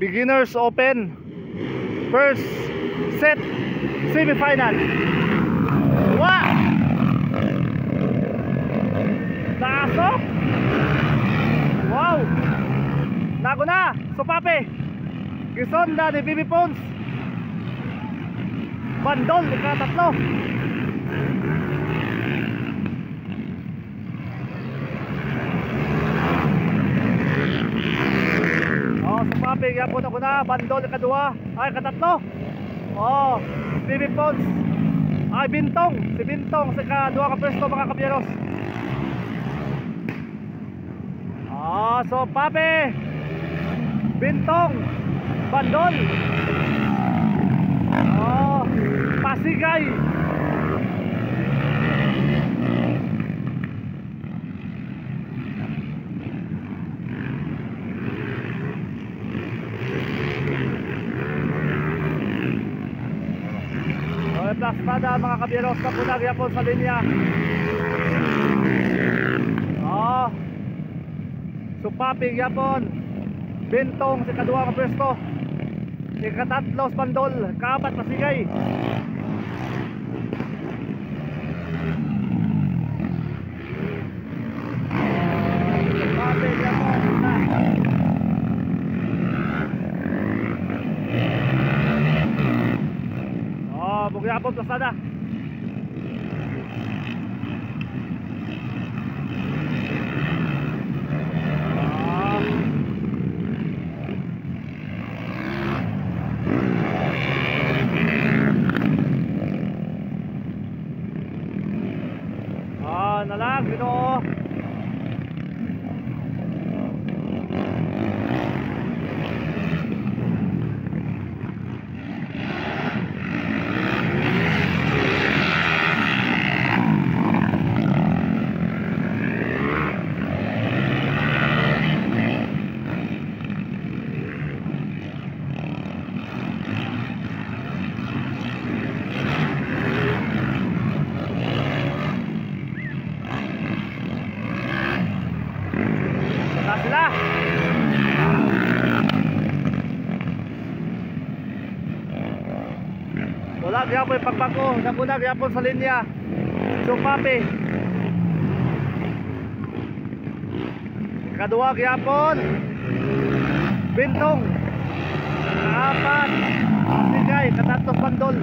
Beginners Open. First set semifinal. Wa! Nakasok! Wow! Nago na! Supape! Gisonda ni Bibi Pons. Bandol, ikatatlo. Oh, supape, yapon ako na. Bandol, ikadua. Ay, katatlo. Oh, Bibi Pons. Ay, Bintong. Si Bintong sa kadua ka pwesto mga kabyeros. Ah, so Pape. Bintong. Bandol. Oh, Pasigay. Plasmada mga kabiros na punag yapon sa linya. Oh. Supapig yapon. Bintong si kadua ka pwesto. Ikatatlo sa bandol, kaapat pasigay. Tapos Lazada. Ah, nalagi no. Saka sila. Wala gyapon pagpako, naguna gyapon sa linya. Supapi. Kadua gyapon. Bintong. Kaapat. Sigay, katatos bandol.